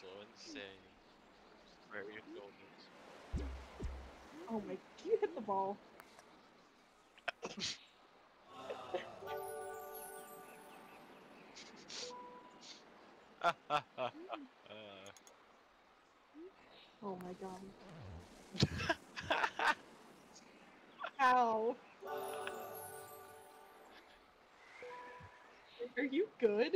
so insane. Very annoying. Oh my, you hit the ball. Oh my god. Ow. Are you good?